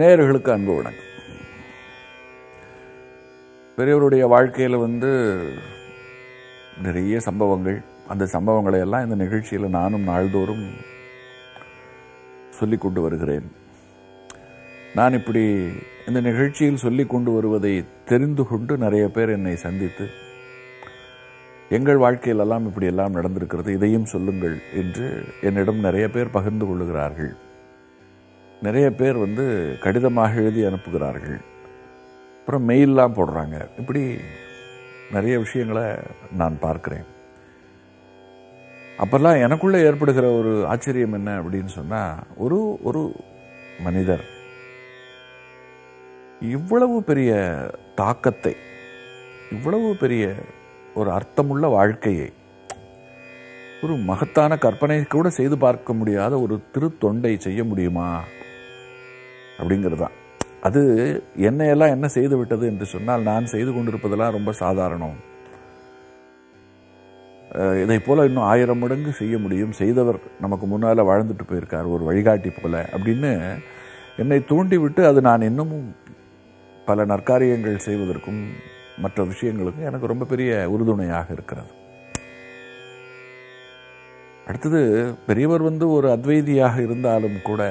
நேயர்களுக்கு அன்பு வணக்கம். பெரியவருடைய வாழ்க்கையில் வந்து நிறைய சம்பவங்கள். அந்த சம்பவங்களை எல்லாம் இந்த நிகழ்ச்சியில் நானும் நாள்தோறும் சொல்லி கொண்டு வருகிறேன். நான் இப்படி இந்த நிகழ்ச்சியில் சொல்லிக் கொண்டு வருவதை தெரிந்து கொண்டு நிறைய பேர் என்னை சந்தித்து எங்கள் வாழ்க்கையிலெல்லாம் இப்படியெல்லாம் நடந்திருக்கிறது இதையும் சொல்லுங்கள் என்று என்னிடம் நிறைய பேர் பகிர்ந்து கொள்ளுகிறார்கள். நிறைய பேர் வந்து கடிதமாக எழுதி அனுப்புகிறார்கள். அப்புறம் மெயிலெலாம் போடுறாங்க. இப்படி நிறைய விஷயங்களை நான் பார்க்குறேன். அப்பெல்லாம் எனக்குள்ளே ஏற்படுகிற ஒரு ஆச்சரியம் என்ன அப்படின்னு சொன்னால் ஒரு ஒரு மனிதர் இவ்வளவு பெரிய தாக்கத்தை இவ்வளவு பெரிய ஒரு அர்த்தமுள்ள வாழ்க்கையை ஒரு மகத்தான கற்பனை கூட செய்து பார்க்க முடியாத ஒரு திருத்தொண்டை செய்ய முடியுமா? அப்படிங்கிறது தான். அது என்னையெல்லாம் என்ன செய்து விட்டது என்று சொன்னால் நான் செய்து கொண்டிருப்பதெல்லாம் ரொம்ப சாதாரணம். இதை போல இன்னும் ஆயிரம் மடங்கு செய்ய முடியும். செய்தவர் நமக்கு முன்னால் வாழ்ந்துட்டு போயிருக்கார் ஒரு வழிகாட்டி போல அப்படின்னு என்னை தூண்டிவிட்டு அது நான் இன்னமும் பல நற்காரியங்கள் செய்வதற்கும் மற்ற விஷயங்களுக்கும் எனக்கு ரொம்ப பெரிய உறுதுணையாக இருக்கிறது. அடுத்தது பெரியவர் வந்து ஒரு அத்வைதியாக இருந்தாலும் கூட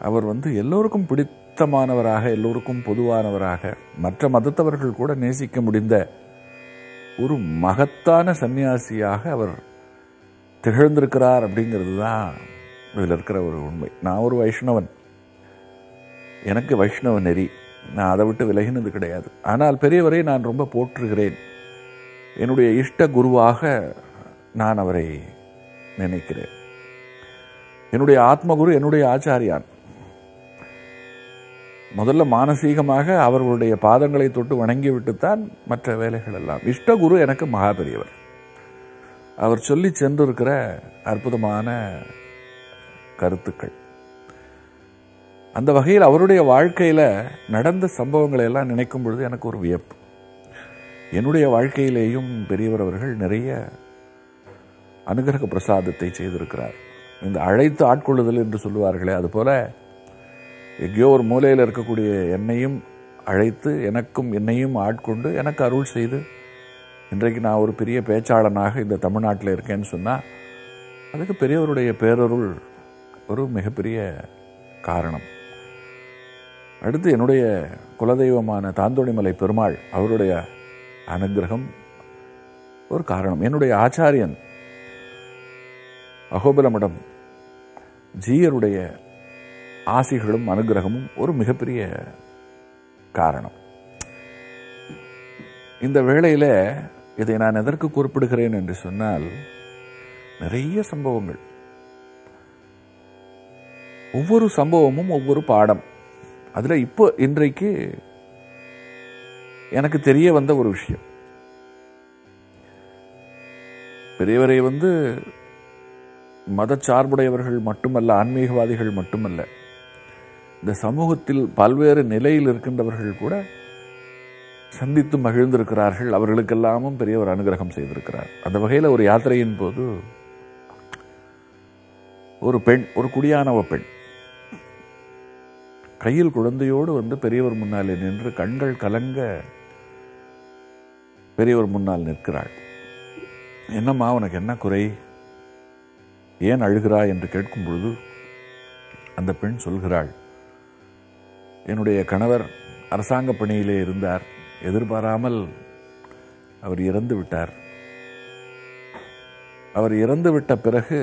அவர் வந்து எல்லோருக்கும் பிடித்தமானவராக எல்லோருக்கும் பொதுவானவராக மற்ற மதத்தவர்கள் கூட நேசிக்க முடிந்த ஒரு மகத்தான சன்னியாசியாக அவர் திகழ்ந்திருக்கிறார் அப்படிங்கிறது தான் இதில் இருக்கிற ஒரு உண்மை. நான் ஒரு வைஷ்ணவன். எனக்கு வைஷ்ணவ நெறி. நான் அதை விட்டு விலகினது கிடையாது. ஆனால் பெரியவரை நான் ரொம்ப போற்றுகிறேன். என்னுடைய இஷ்ட குருவாக நான் அவரை நினைக்கிறேன். என்னுடைய ஆத்மகுரு என்னுடைய ஆச்சாரியான். முதல்ல மானசீகமாக அவர்களுடைய பாதங்களை தொட்டு வணங்கிவிட்டுத்தான் மற்ற வேலைகள் எல்லாம் இஷ்டகுரு எனக்கு மகா பெரியவர் அவர் சொல்லி சென்றிருக்கிற அற்புதமான கருத்துக்கள். அந்த வகையில் அவருடைய வாழ்க்கையில் நடந்த சம்பவங்களை எல்லாம் நினைக்கும் பொழுது எனக்கு ஒரு வியப்பு. என்னுடைய வாழ்க்கையிலேயும் பெரியவர் அவர்கள் நிறைய அனுகிரக பிரசாதத்தை செய்திருக்கிறார். இந்த அழைத்து ஆட்கொள்ளுதல் என்று சொல்லுவார்களே அதுபோல் எங்கேயோ ஒரு மூலையில் இருக்கக்கூடிய என்னையும் அழைத்து எனக்கும் என்னையும் ஆட்கொண்டு எனக்கு அருள் செய்து இன்றைக்கு நான் ஒரு பெரிய பேச்சாளனாக இந்த தமிழ்நாட்டில் இருக்கேன்னு சொன்னால் அதுக்கு பெரியவருடைய பேரருள் ஒரு மிகப்பெரிய காரணம். அடுத்து என்னுடைய குலதெய்வமான தாந்தோணிமலை பெருமாள் அவருடைய அனுகிரகம் ஒரு காரணம். என்னுடைய ஆச்சாரியன் அகோபலமடம் ஜீயருடைய ஆசிகளும் அனுகிரகமும் ஒரு மிகப்பெரிய காரணம். இந்த வேளையில் இதை நான் எதற்கு குறிப்பிடுகிறேன் என்று சொன்னால் நிறைய சம்பவங்கள். ஒவ்வொரு சம்பவமும் ஒவ்வொரு பாடம். அதில் இப்போ இன்றைக்கு எனக்கு தெரிய வந்த ஒரு விஷயம். பெரியவரை வந்து மதச்சார்புடையவர்கள் மட்டுமல்ல ஆன்மீகவாதிகள் மட்டுமல்ல இந்த சமூகத்தில் பல்வேறு நிலையில் இருக்கின்றவர்கள் கூட சந்தித்து மகிழ்ந்திருக்கிறார்கள். அவர்களுக்கெல்லாமும் பெரியவர் அனுகிரகம் செய்திருக்கிறார். அந்த வகையில் ஒரு யாத்திரையின் போது ஒரு பெண் ஒரு குடியானவ பெண் கையில் குழந்தையோடு வந்து பெரியவர் முன்னாலே நின்று கண்கள் கலங்க பெரியவர் முன்னால் நிற்கிறாள். என்னம்மா உனக்கு என்ன குறை? ஏன் அழுகிறாய்? என்று கேட்கும் பொழுது அந்த பெண் சொல்கிறாள் என்னுடைய கணவர் அரசாங்க பணியிலே இருந்தார். எதிர்பாராமல் அவர் இறந்து விட்டார். அவர் இறந்து விட்ட பிறகு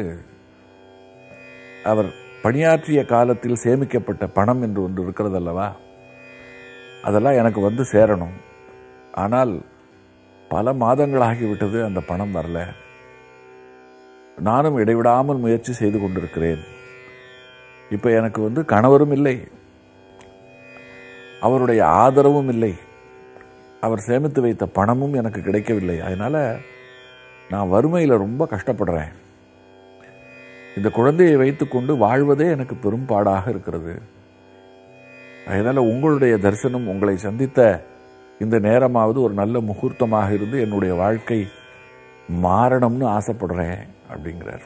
அவர் பணியாற்றிய காலத்தில் சேமிக்கப்பட்ட பணம் என்று ஒன்று இருக்கிறது அல்லவா அதெல்லாம் எனக்கு வந்து சேரணும். ஆனால் பல மாதங்களாகிவிட்டது அந்த பணம் வரல. நானும் இடைவிடாமல் முயற்சி செய்து கொண்டிருக்கிறேன். இப்போ எனக்கு வந்து கணவரும் இல்லை. அவருடைய ஆதரவும் இல்லை. அவர் சேமித்து வைத்த பணமும் எனக்கு கிடைக்கவில்லை. அதனால் நான் வறுமையில் ரொம்ப கஷ்டப்படுறேன். இந்த குழந்தையை வைத்துக்கொண்டு வாழ்வதே எனக்கு பெரும் பாடாக இருக்கிறது. அதனால் உங்களுடைய தரிசனம் உங்களை சந்தித்த இந்த நேரமாவது ஒரு நல்ல முகூர்த்தமாக இருந்து என்னுடைய வாழ்க்கை மாறணும்னு ஆசைப்படுறேன் அப்படிங்கிறார்.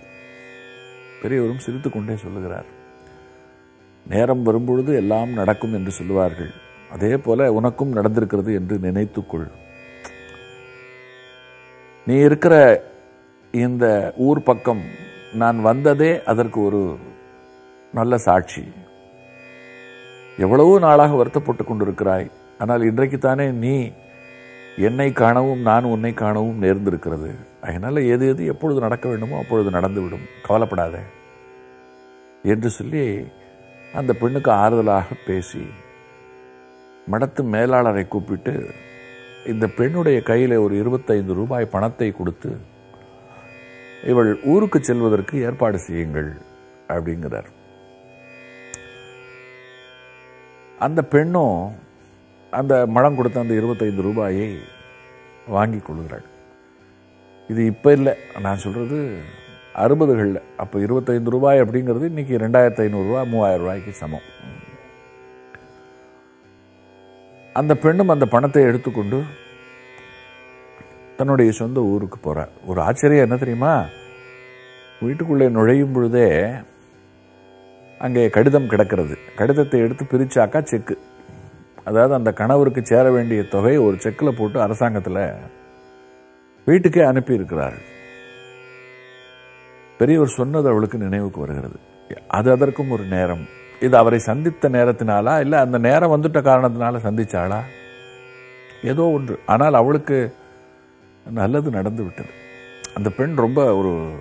பெரியவரும் சிரித்து கொண்டே சொல்லுகிறார். நேரம் வரும்பொழுது எல்லாம் நடக்கும் என்று சொல்லுவார்கள். அதே போல உனக்கும் நடந்திருக்கிறது என்று நினைத்துக்கொள். நீ இருக்கிற இந்த ஊர் பக்கம் நான் வந்ததே அதற்கு ஒரு நல்ல சாட்சி. எவ்வளவோ நாளாக வருத்தப்பட்டு கொண்டிருக்கிறாய். ஆனால் இன்றைக்குத்தானே நீ என்னை காணவும் நான் உன்னை காணவும் நேர்ந்திருக்கிறது. அதனால எது எது எப்பொழுது நடக்க வேண்டுமோ அப்பொழுது நடந்துவிடும். கவலைப்படாத. என்று சொல்லி அந்த பெண்ணுக்கு ஆறுதலாக பேசி மடத்து மேலாளரை கூப்பிட்டு இந்த பெண்ணுடைய கையில் ஒரு இருபத்தைந்து ரூபாய் பணத்தை கொடுத்து இவள் ஊருக்கு செல்வதற்கு ஏற்பாடு செய்யுங்கள் அப்படிங்கிறார். அந்த பெண்ணும் அந்த மடம் கொடுத்த அந்த இருபத்தைந்து ரூபாயை வாங்கி கொள்கிறாள். இது இப்போ இல்லை. நான் சொல்கிறது அறுபதுகளில். அப்போ இருபத்தைந்து ரூபாய் அப்படிங்கிறது இன்னைக்கு ரெண்டாயிரத்து ஐநூறுரூவா மூவாயிரம் ரூபாய்க்கு சமம். அந்த பெண்ணும் அந்த பணத்தை எடுத்துக்கொண்டு தன்னுடைய சொந்த ஊருக்கு போகிறார் ஒரு ஆச்சரியம் என்ன தெரியுமா? வீட்டுக்குள்ளே நுழையும் பொழுதே அங்கே கடிதம் கிடக்கிறது. கடிதத்தை எடுத்து பிரிச்சாக்கா செக்கு. அதாவது அந்த கணவருக்கு சேர வேண்டிய தொகை ஒரு செக்கில் போட்டு அரசாங்கத்தில் வீட்டுக்கே அனுப்பி பெரியவர் சொன்னது அவளுக்கு நினைவுக்கு வருகிறது. அது அதற்கும் ஒரு நேரம். இது அவரை சந்தித்த நேரத்தினாலா இல்லை அந்த நேரம் வந்துட்ட காரணத்தினால சந்திச்சாளா? ஏதோ ஒன்று. ஆனால் அவளுக்கு நல்லது நடந்து விட்டது. அந்த பெண் ரொம்ப ஒரு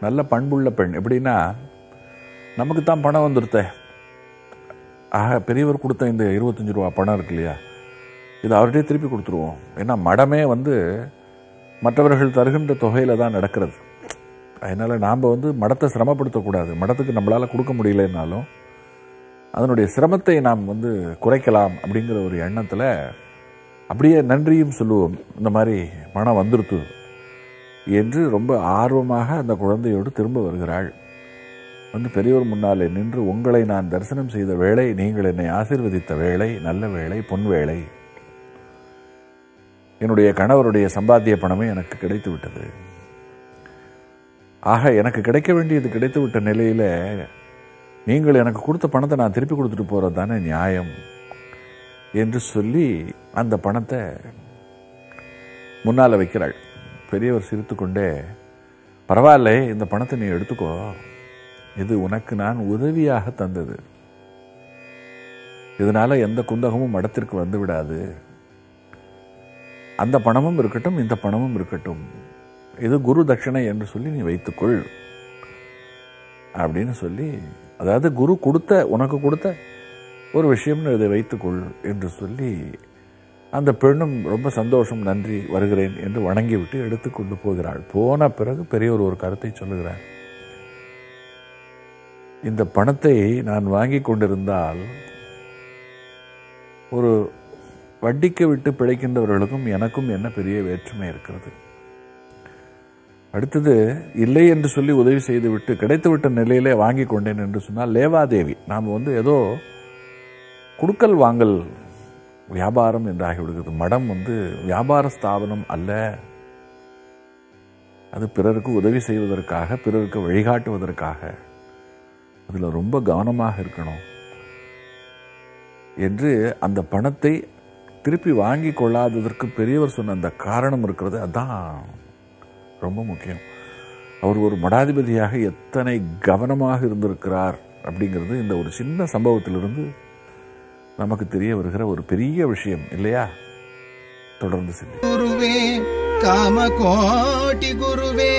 நல்ல பண்புள்ள பெண். எப்படின்னா நமக்கு தான் பணம் வந்துருத்த. ஆக பெரியவர் கொடுத்த இந்த இருபத்தஞ்சு ரூபா பணம் இருக்கு இல்லையா? இது அவர்கிட்டே திருப்பி கொடுத்துருவோம். ஏன்னா மடமே வந்து மற்றவர்கள் தருகின்ற தொகையில் தான் நடக்கிறது. அதனால் நாம் வந்து மடத்தை சிரமப்படுத்தக்கூடாது. மடத்துக்கு நம்மளால் கொடுக்க முடியலன்னாலும் அதனுடைய சிரமத்தை நாம் வந்து குறைக்கலாம் அப்படிங்கிற ஒரு எண்ணத்தில் அப்படியே நன்றியும் சொல்லுவோம். இந்த மாதிரி பணம் வந்துருத்து என்று ரொம்ப ஆர்வமாக அந்த குழந்தையோடு திரும்ப வருகிறாள். வந்து பெரியோர் முன்னாலே நின்று உங்களை நான் தரிசனம் செய்த வேளை நீங்கள் என்னை ஆசீர்வதித்த வேளை நல்ல வேளை பொன் வேளை. என்னுடைய கணவருடைய சம்பாத்திய பணமே எனக்கு கிடைத்து விட்டது ஆக எனக்கு கிடைக்க வேண்டியது கிடைத்து விட்ட நிலையில நீங்கள் எனக்கு கொடுத்த பணத்தை நான் திருப்பி கொடுத்துட்டு போறது தானே நியாயம்? என்று சொல்லி அந்த பணத்தை முன்னால் வைக்கிறாள். பெரியவர் சிரித்து கொண்டே பரவாயில்ல இந்த பணத்தை நீ எடுத்துக்கோ. இது உனக்கு நான் உதவியாக தந்தது. இதனால எந்த குந்தகமும் மடத்திற்கு வந்து விடாது அந்த பணமும் இருக்கட்டும் இந்த பணமும் இருக்கட்டும். இது குரு தட்சிணை என்று சொல்லி நீ வைத்துக்கொள் அப்படின்னு சொல்லி அதாவது குரு கொடுத்த உனக்கு கொடுத்த ஒரு விஷயம்னு இதை வைத்துக்கொள் என்று சொல்லி அந்த பெண்ணும் ரொம்ப சந்தோஷம் நன்றி வருகிறேன் என்று வணங்கிவிட்டு எடுத்து கொண்டு போகிறாள். போன பிறகு பெரியவர் ஒரு கருத்தை சொல்லுகிறார். இந்த பணத்தை நான் வாங்கி கொண்டிருந்தால் ஒரு வட்டிக்கு விட்டு பிழைக்கின்றவர்களுக்கும் எனக்கும் என்ன பெரிய வேற்றுமை இருக்கிறது? அடுத்தது இல்லை என்று சொல்லி உதவி செய்துவிட்டு கிடைத்துவிட்ட நிலையிலே வாங்கி கொண்டேன் என்று சொன்னால் லேவாதேவி நாம் வந்து ஏதோ குடுக்கல் வாங்கல் வியாபாரம் என்று ஆகிவிடுகிறது மடம் வந்து வியாபார ஸ்தாபனம் அல்ல. அது பிறருக்கு உதவி செய்வதற்காக பிறருக்கு வழிகாட்டுவதற்காக. அதில் ரொம்ப கவனமாக இருக்கணும் என்று அந்த பணத்தை திருப்பி வாங்கி கொள்ளாததற்கு பெரியவர் சொன்ன அந்த காரணம் இருக்கிறது. அதான் ரொம்ப முக்கியம். அவர் ஒரு மடாதிபதியாக எத்தனை கவனமாக இருந்திருக்கிறார் அப்படிங்கிறது இந்த ஒரு சின்ன சம்பவத்திலிருந்து நமக்கு தெரிய வருகிற ஒரு பெரிய விஷயம் இல்லையா? தொடர்ந்து சிந்தி குருவே காம கோட்டி குருவே.